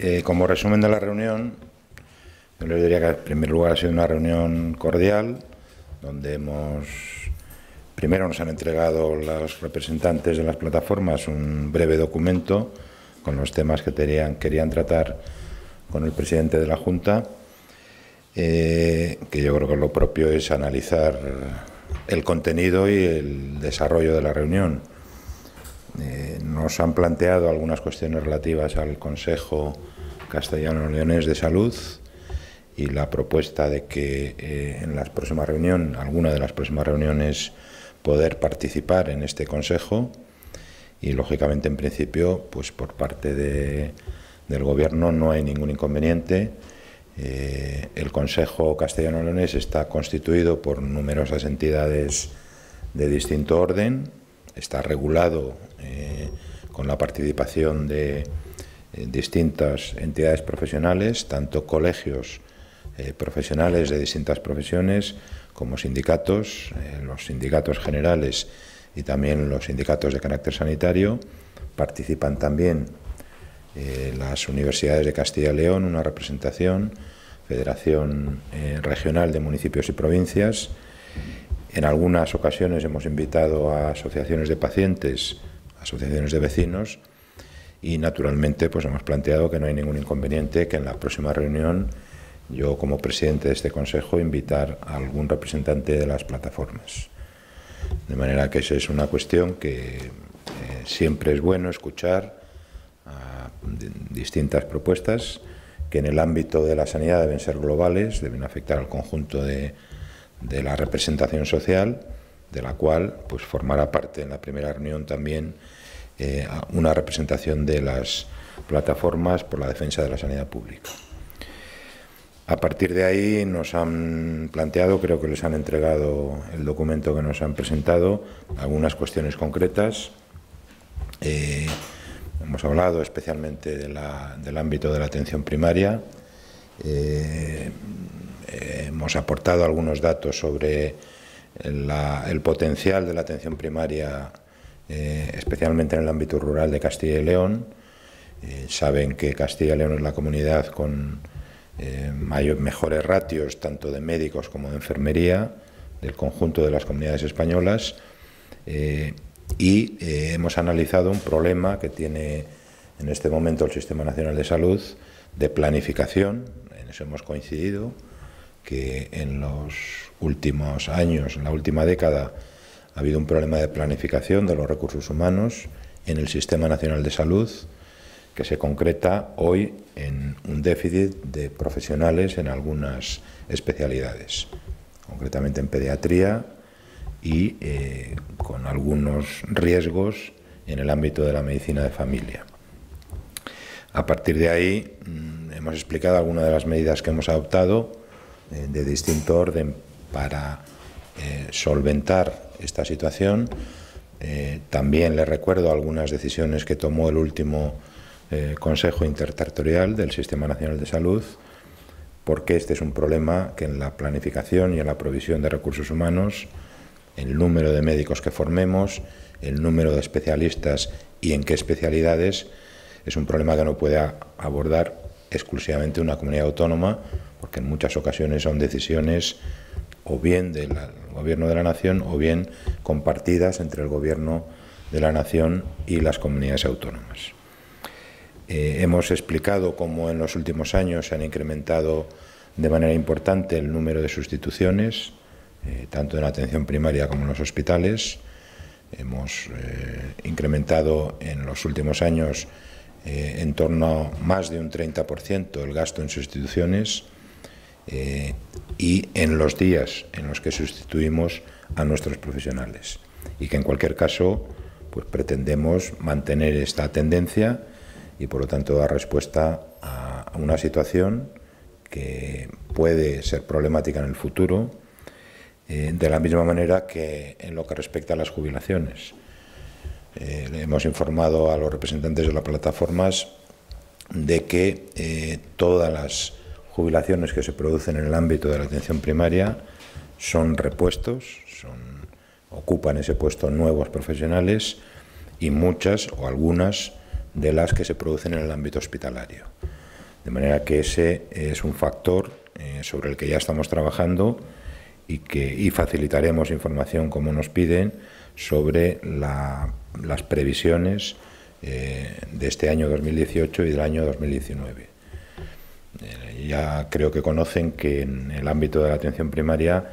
Eh, como resumen de la reunión, yo les diría que en primer lugar ha sido una reunión cordial, donde hemos, primero nos han entregado los representantes de las plataformas un breve documento con los temas que querían, tratar con el presidente de la Junta, eh, que yo creo que lo propio es analizar el contenido y el desarrollo de la reunión. Eh, nos han planteado algunas cuestiones relativas al Consejo Castellano-Leonés de Salud y la propuesta de que eh, en las próximas reuniones, alguna de las próximas reuniones, poder participar en este Consejo y lógicamente en principio, pues por parte del Gobierno no hay ningún inconveniente. Eh, el Consejo Castellano-Leonés está constituido por numerosas entidades de distinto orden, está regulado eh, con la participación de eh, distintas entidades profesionales, tanto colegios eh, profesionales de distintas profesiones como sindicatos, los sindicatos generales y también los sindicatos de carácter sanitario. Participan también las universidades de Castilla y León, una representación, Federación Regional de Municipios y Provincias, en algunas ocasiones hemos invitado a asociaciones de pacientes, asociaciones de vecinos y naturalmente pues hemos planteado que no hay ningún inconveniente que en la próxima reunión yo como presidente de este consejo invitar a algún representante de las plataformas. De manera que esa es una cuestión que eh, siempre es bueno escuchar distintas propuestas que en el ámbito de la sanidad deben ser globales, deben afectar al conjunto de de la representación social, de la cual pues formará parte en la primera reunión también eh, una representación de las plataformas por la defensa de la sanidad pública. A partir de ahí nos han planteado, creo que les han entregado el documento que nos han presentado, algunas cuestiones concretas. Eh, hemos hablado especialmente del ámbito de la atención primaria. Eh, eh, hemos aportado algunos datos sobre el potencial de la atención primaria, eh, especialmente en el ámbito rural de Castilla y León. Eh, saben que Castilla y León es la comunidad con mejores ratios tanto de médicos como de enfermería del conjunto de las comunidades españolas y hemos analizado un problema que tiene en este momento el Sistema Nacional de Salud de planificación, en eso hemos coincidido, que en los últimos años, en la última década, ha habido un problema de planificación de los recursos humanos en el Sistema Nacional de Salud que se concreta hoy en un déficit de profesionales en algunas especialidades, concretamente en pediatría y eh, con algunos riesgos en el ámbito de la medicina de familia. A partir de ahí mm, hemos explicado algunas de las medidas que hemos adoptado de distinto orden para eh, solventar esta situación. Eh, también le recuerdo algunas decisiones que tomó el último Consejo Interterritorial del Sistema Nacional de Salud, porque este es un problema que en la planificación y en la provisión de recursos humanos, el número de médicos que formemos, el número de especialistas y en qué especialidades, es un problema que no puede abordar exclusivamente una comunidad autónoma, porque en muchas ocasiones son decisiones o bien del gobierno de la nación o bien compartidas entre el gobierno de la nación y las comunidades autónomas. Eh, hemos explicado cómo en los últimos años se han incrementado de manera importante el número de sustituciones, eh, tanto en la atención primaria como en los hospitales. Hemos eh, incrementado en los últimos años en torno a más de un 30% el gasto en sustituciones eh, y en los días en los que sustituimos a nuestros profesionales. Y que en cualquier caso pues pretendemos mantener esta tendencia y por lo tanto dar respuesta a una situación que puede ser problemática en el futuro, eh, de la misma manera que en lo que respecta a las jubilaciones. Eh, le hemos informado a los representantes de las plataformas de que todas las jubilaciones que se producen en el ámbito de la atención primaria son repuestos, son, ocupan ese puesto nuevos profesionales y muchas o algunas de las que se producen en el ámbito hospitalario. De manera que ese es un factor eh, sobre el que ya estamos trabajando y que facilitaremos información como nos piden sobre las previsiones eh, de este año 2018 y del año 2019. Eh, ya creo que conocen que en el ámbito de la atención primaria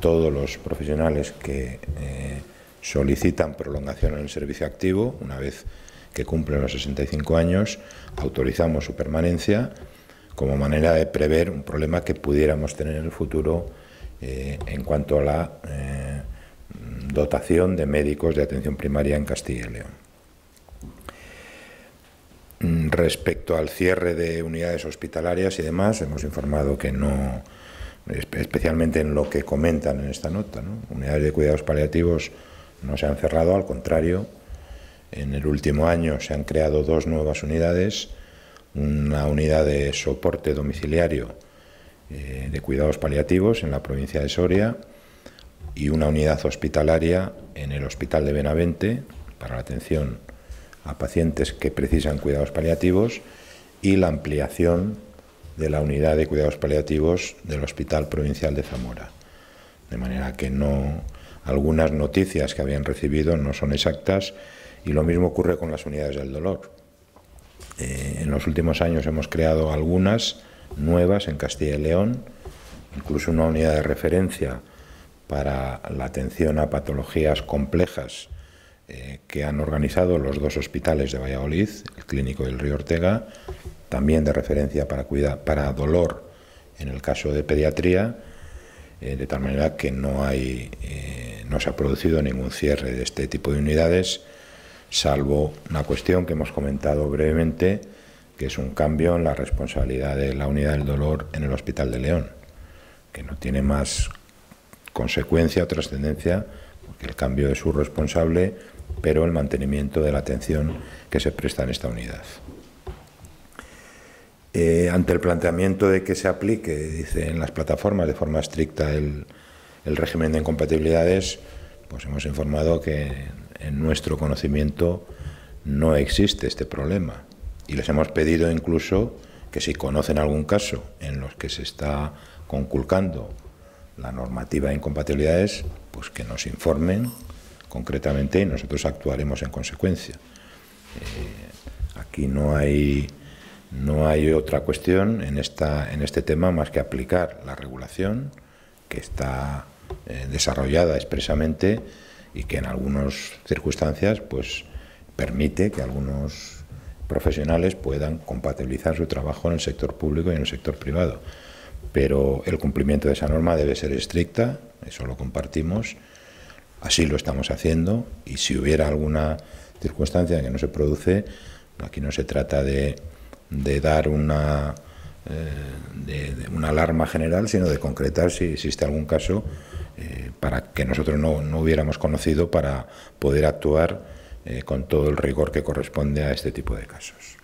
todos los profesionales que eh, solicitan prolongación en el servicio activo, una vez que cumplen los 65 años, autorizamos su permanencia como manera de prever un problema que pudiéramos tener en el futuro en cuanto a la dotación de médicos de atención primaria en Castilla y León. Mm, respecto al cierre de unidades hospitalarias y demás, hemos informado que no, especialmente en lo que comentan en esta nota, unidades de cuidados paliativos no se han cerrado, al contrario, en el último año se han creado dos nuevas unidades, una unidad de soporte domiciliario eh, de cuidados paliativos en la provincia de Soria, y una unidad hospitalaria en el Hospital de Benavente para la atención a pacientes que precisan cuidados paliativos y la ampliación de la unidad de cuidados paliativos del Hospital Provincial de Zamora. De manera que no algunas noticias que habían recibido no son exactas y lo mismo ocurre con las unidades del dolor. Eh, en los últimos años hemos creado algunas nuevas en Castilla y León, incluso una unidad de referencia para la atención a patologías complejas eh, que han organizado los dos hospitales de Valladolid, el Clínico del Río Ortega, también de referencia para, para dolor en el caso de pediatría, eh, de tal manera que no, hay, eh, no se ha producido ningún cierre de este tipo de unidades, salvo una cuestión que hemos comentado brevemente, que es un cambio en la responsabilidad de la unidad del dolor en el Hospital de León, que no tiene más consecuencia o trascendencia, porque el cambio es su responsable, pero el mantenimiento de la atención que se presta en esta unidad. Eh, ante el planteamiento de que se aplique, dice, en las plataformas de forma estricta el, el régimen de incompatibilidades, pues hemos informado que en nuestro conocimiento no existe este problema. Y les hemos pedido incluso que si conocen algún caso en los que se está conculcando la normativa de incompatibilidades, pues que nos informen concretamente y nosotros actuaremos en consecuencia. Eh, aquí no hay, no hay otra cuestión en, esta, en este tema más que aplicar la regulación que está eh, desarrollada expresamente y que en algunas circunstancias pues, permite que algunos profesionales puedan compatibilizar su trabajo en el sector público y en el sector privado pero el cumplimiento de esa norma debe ser estricta, eso lo compartimos, así lo estamos haciendo y si hubiera alguna circunstancia que no se produce, aquí no se trata de, dar una, eh, de, una alarma general, sino de concretar si existe algún caso eh, para que nosotros no, hubiéramos conocido para poder actuar eh, con todo el rigor que corresponde a este tipo de casos.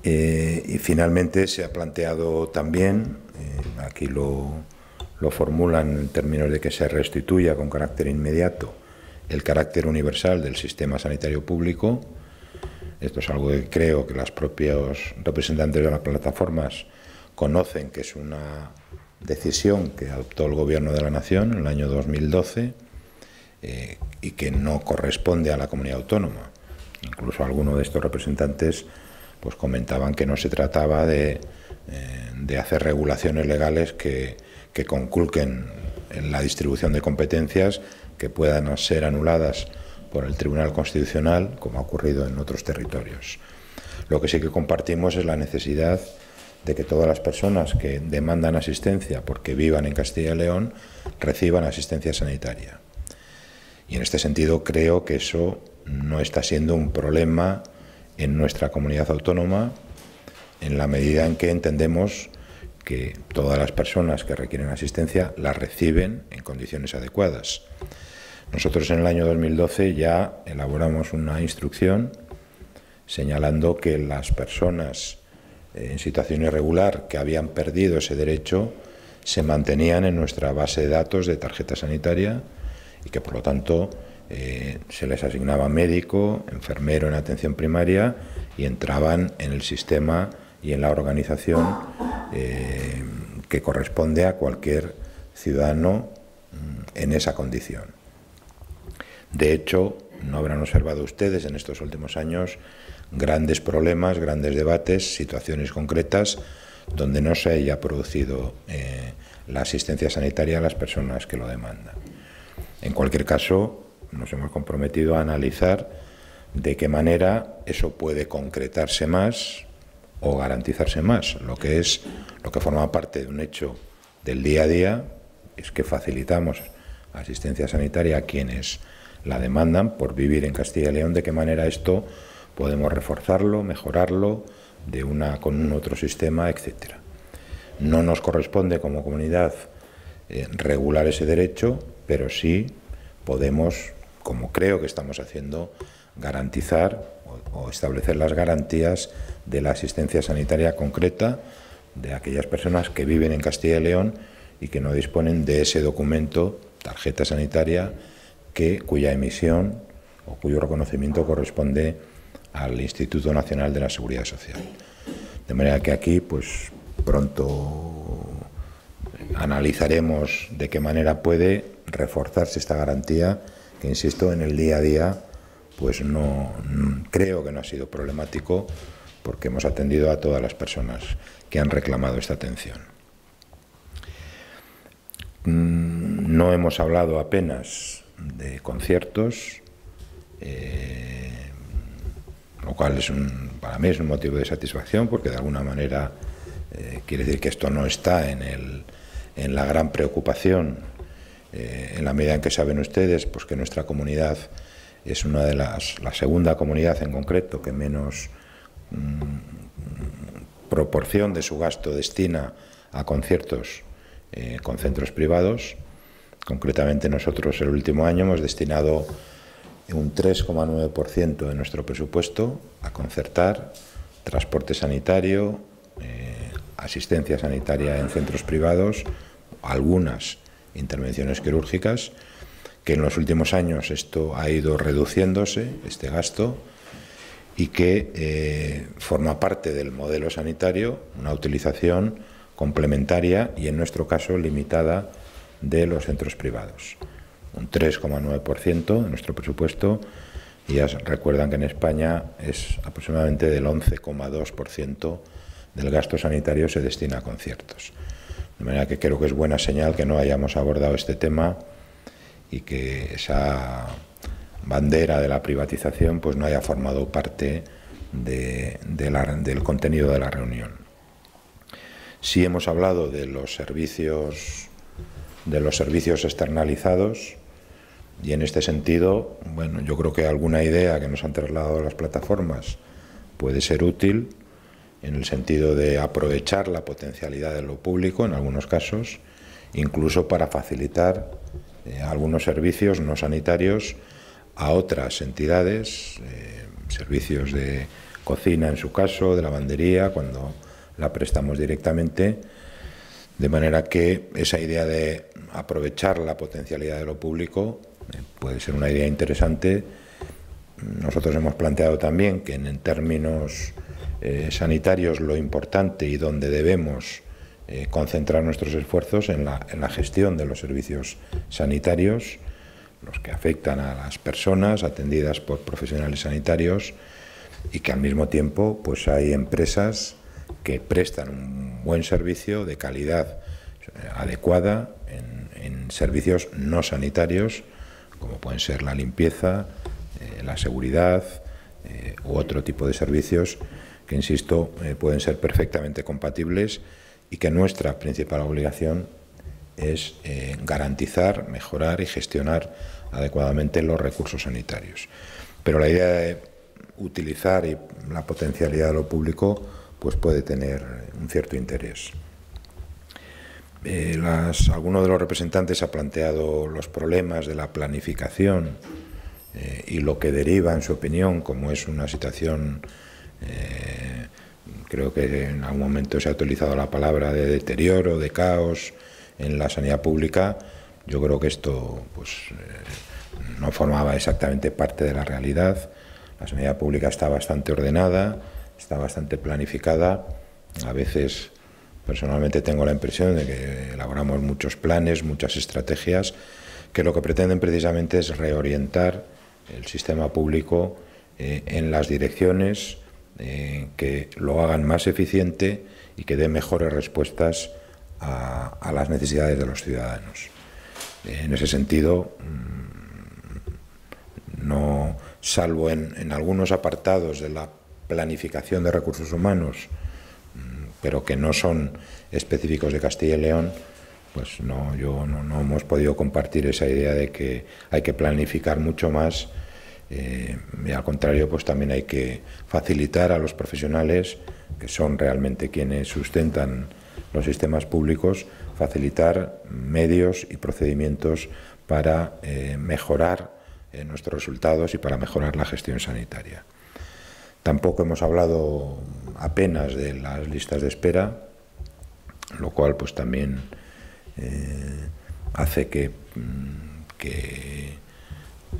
Y finalmente se ha planteado también, aquí lo, lo formulan en términos de que se restituya con carácter inmediato el carácter universal del sistema sanitario público. Esto es algo que creo que los propios representantes de las plataformas conocen que es una decisión que adoptó el Gobierno de la Nación en el año 2012 eh, y que no corresponde a la comunidad autónoma. Incluso algunos de estos representantes pues comentaban que no se trataba de, eh, hacer regulaciones legales que, conculquen en la distribución de competencias que puedan ser anuladas por el Tribunal Constitucional, como ha ocurrido en otros territorios. Lo que sí que compartimos es la necesidad de que todas las personas que demandan asistencia porque vivan en Castilla y León reciban asistencia sanitaria. Y en este sentido creo que eso no está siendo un problema en nuestra comunidad autónoma en la medida en que entendemos que todas las personas que requieren asistencia la reciben en condiciones adecuadas. Nosotros en el año 2012 ya elaboramos una instrucción señalando que las personas en situación irregular que habían perdido ese derecho se mantenían en nuestra base de datos de tarjeta sanitaria y que por lo tanto eh, se les asignaba médico, enfermero en atención primaria y entraban en el sistema y en la organización eh, que corresponde a cualquier ciudadano mm, en esa condición. De hecho, no habrán observado ustedes en estos últimos años grandes problemas, grandes debates, situaciones concretas donde no se haya producido eh, la asistencia sanitaria a las personas que lo demandan. En cualquier caso, nos hemos comprometido a analizar de qué manera eso puede concretarse más o garantizarse más. Lo que es, lo que forma parte de un hecho del día a día es que facilitamos asistencia sanitaria a quienes la demandan por vivir en Castilla y León, de qué manera esto podemos reforzarlo, mejorarlo de una con un otro sistema, etcétera. No nos corresponde como comunidad eh, regular ese derecho, pero sí podemos, como creo que estamos haciendo, garantizar o, establecer las garantías de la asistencia sanitaria concreta de aquellas personas que viven en Castilla y León y que no disponen de ese documento, tarjeta sanitaria, que, cuya emisión o cuyo reconocimiento corresponde al Instituto Nacional de la Seguridad Social. De manera que aquí, pues pronto analizaremos de qué manera puede reforzarse esta garantía, que insisto, en el día a día, pues no creo que no ha sido problemático porque hemos atendido a todas las personas que han reclamado esta atención. Mm, no hemos hablado apenas de conciertos, eh, lo cual es un, para mí es un motivo de satisfacción porque de alguna manera eh, quiere decir que esto no está en, el, en la gran preocupación, eh, en la medida en que saben ustedes pues que nuestra comunidad es una de las, la segunda comunidad en concreto que menos proporción de su gasto destina a conciertos con centros privados. Concretamente nosotros el último año hemos destinado un 3,9% de nuestro presupuesto a concertar transporte sanitario, eh, asistencia sanitaria en centros privados, algunas intervenciones quirúrgicas, que en los últimos años esto ha ido reduciéndose, este gasto, y que eh, forma parte del modelo sanitario, una utilización complementaria y en nuestro caso limitada de los centros privados. Un 3,9% de nuestro presupuesto y ya recuerdan que en España es aproximadamente del 11,2% del gasto sanitario se destina a conciertos. De manera que creo que es buena señal que no hayamos abordado este tema y que esa bandera de la privatización pues no haya formado parte del contenido de la reunión. Sí hemos hablado de los servicios de los servicios externalizados y en este sentido, bueno, yo creo que alguna idea que nos han trasladado las plataformas puede ser útil en el sentido de aprovechar la potencialidad de lo público en algunos casos, incluso para facilitar eh, algunos servicios no sanitarios a otras entidades, eh, servicios de cocina en su caso, de lavandería, cuando la prestamos directamente, de manera que esa idea de aprovechar la potencialidad de lo público eh, puede ser una idea interesante. Nosotros hemos planteado también que en términos eh, sanitarios lo importante y donde debemos concentrar nuestros esfuerzos en en la gestión de los servicios sanitarios, los que afectan a las personas atendidas por profesionales sanitarios y que al mismo tiempo pues hay empresas que prestan un buen servicio de calidad adecuada en, servicios no sanitarios, como pueden ser la limpieza, eh, la seguridad eh, u otro tipo de servicios que, insisto, eh, pueden ser perfectamente compatibles y que nuestra principal obligación es garantizar, mejorar y gestionar adecuadamente los recursos sanitarios. Pero la idea de utilizar la potencialidad de lo público pues puede tener un cierto interés. Eh, alguno de los representantes ha planteado los problemas de la planificación eh, y lo que deriva, en su opinión, como es una situación, eh, creo que en algún momento se ha utilizado la palabra de deterioro, de caos en la sanidad pública. Yo creo que esto pues, eh, no formaba exactamente parte de la realidad. La sanidad pública está bastante ordenada, está bastante planificada. A veces, personalmente, tengo la impresión de que elaboramos muchos planes, muchas estrategias, que lo que pretenden precisamente es reorientar el sistema público eh, en las direcciones eh, que lo hagan más eficiente y que dé mejores respuestas a, las necesidades de los ciudadanos. En ese sentido, mm, no, salvo en, algunos apartados de la planificación de recursos humanos, mm, pero que no son específicos de Castilla y León, pues no, yo no, hemos podido compartir esa idea de que hay que planificar mucho más eh, y al contrario, pues también hay que facilitar a los profesionales, que son realmente quienes sustentan los sistemas públicos, facilitar medios y procedimientos para eh, mejorar eh, nuestros resultados y para mejorar la gestión sanitaria. Tampoco hemos hablado apenas de las listas de espera, lo cual pues también hace que, mm, que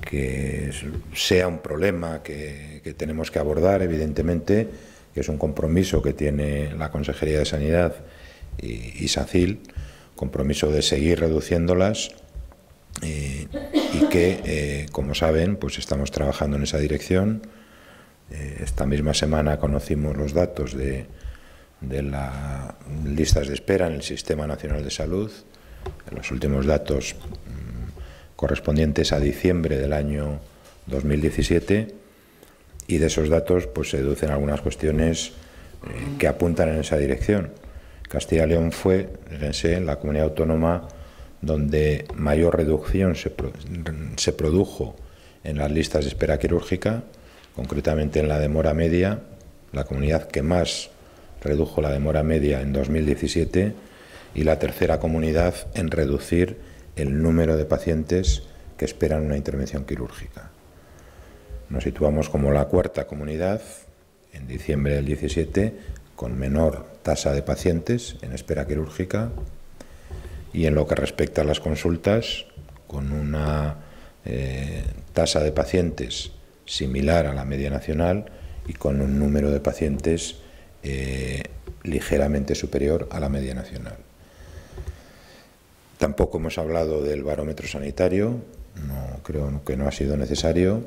que sea un problema que, tenemos que abordar, evidentemente, que es un compromiso que tiene la Consejería de Sanidad y, SACIL, compromiso de seguir reduciéndolas eh, y que, eh, como saben, pues estamos trabajando en esa dirección. Eh, esta misma semana conocimos los datos de, de las listas de espera en el Sistema Nacional de Salud. Los últimos datos correspondientes a diciembre del año 2017 y de esos datos pues, se deducen algunas cuestiones que apuntan en esa dirección. Castilla y León fue, fíjense, la comunidad autónoma donde mayor reducción se, se produjo en las listas de espera quirúrgica, concretamente en la demora media, la comunidad que más redujo la demora media en 2017 y la tercera comunidad en reducir el número de pacientes que esperan una intervención quirúrgica. Nos situamos como la cuarta comunidad en diciembre del 17 con menor tasa de pacientes en espera quirúrgica y en lo que respecta a las consultas con una eh, tasa de pacientes similar a la media nacional y con un número de pacientes eh, ligeramente superior a la media nacional. Tampoco hemos hablado del barómetro sanitario, no creo que no ha sido necesario,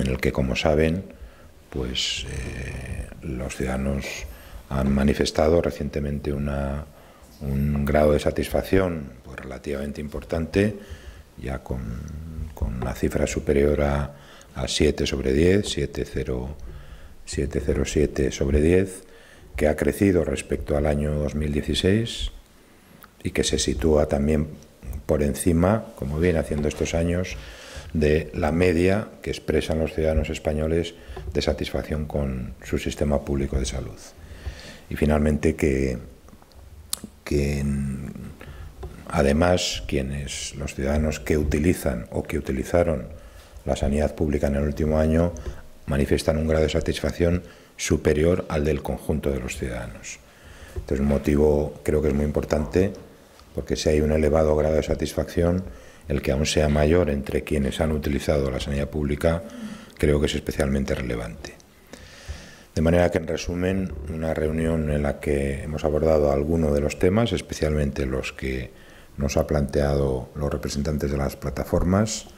en el que, como saben, pues eh, los ciudadanos han manifestado recientemente una, un grado de satisfacción pues, relativamente importante, ya con, con, una cifra superior a, a 7 sobre 10, 707 sobre 10, que ha crecido respecto al año 2016 y que se sitúa también por encima, como viene haciendo estos años, de la media que expresan los ciudadanos españoles de satisfacción con su sistema público de salud. Y finalmente que, además quienes los ciudadanos que utilizan o que utilizaron la sanidad pública en el último año manifiestan un grado de satisfacción superior al del conjunto de los ciudadanos. Entonces, un motivo creo que es muy importante porque si hay un elevado grado de satisfacción, el que aún sea mayor entre quienes han utilizado la sanidad pública, creo que es especialmente relevante. De manera que, en resumen, una reunión en la que hemos abordado algunos de los temas, especialmente los que nos ha planteado los representantes de las plataformas,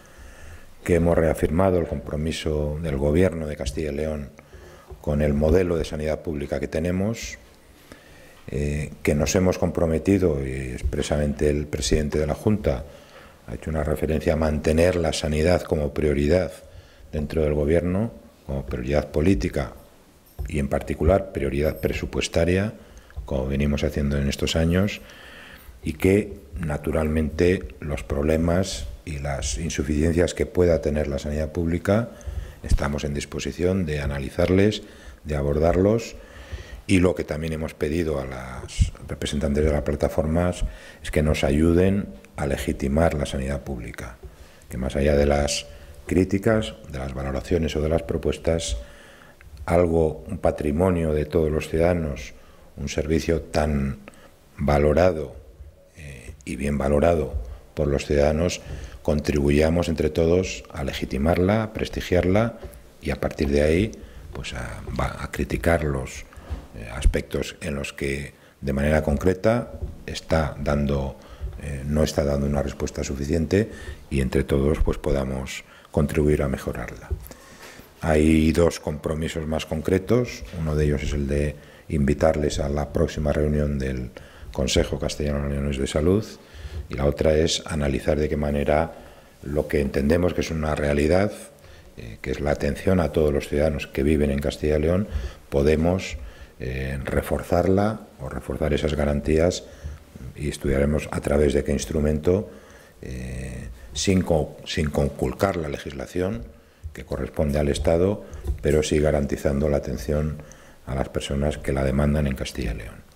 que hemos reafirmado el compromiso del Gobierno de Castilla y León con el modelo de sanidad pública que tenemos, eh, que nos hemos comprometido, y expresamente el presidente de la Junta ha hecho una referencia a mantener la sanidad como prioridad dentro del Gobierno, como prioridad política y en particular prioridad presupuestaria, como venimos haciendo en estos años, y que naturalmente los problemas y las insuficiencias que pueda tener la sanidad pública estamos en disposición de analizarles, de abordarlos y lo que también hemos pedido a las representantes de las plataformas es que nos ayuden a legitimar la sanidad pública, que más allá de las críticas, de las valoraciones o de las propuestas, algo, un patrimonio de todos los ciudadanos, un servicio tan valorado eh, y bien valorado por los ciudadanos, contribuyamos entre todos a legitimarla, a prestigiarla y a partir de ahí pues a, a criticar los eh, aspectos en los que de manera concreta está dando eh, no está dando una respuesta suficiente y entre todos pues podamos contribuir a mejorarla. Hay dos compromisos más concretos, uno de ellos es el de invitarles a la próxima reunión del Consejo Castellano de Uniones de Salud y la otra es analizar de qué manera lo que entendemos que es una realidad, eh, que es la atención a todos los ciudadanos que viven en Castilla y León, podemos eh, reforzarla o reforzar esas garantías y estudiaremos a través de qué instrumento, eh, sin, sin conculcar la legislación que corresponde al Estado, pero sí garantizando la atención a las personas que la demandan en Castilla y León.